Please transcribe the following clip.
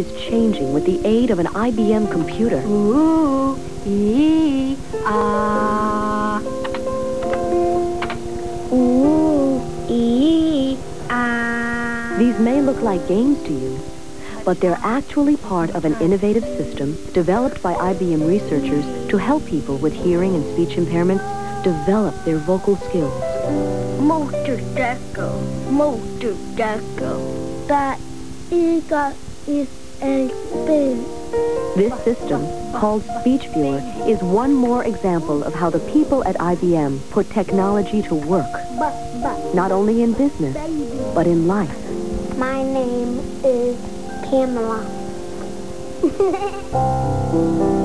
is changing with the aid of an IBM computer. Ooh, ee, ah. Ooh, ee, ah. These may look like games to you, but they're actually part of an innovative system developed by IBM researchers to help people with hearing and speech impairments develop their vocal skills. Motor deco, motor deco. That is. This system, called Speech Viewer, is one more example of how the people at IBM put technology to work, not only in business, but in life. My name is Pamela.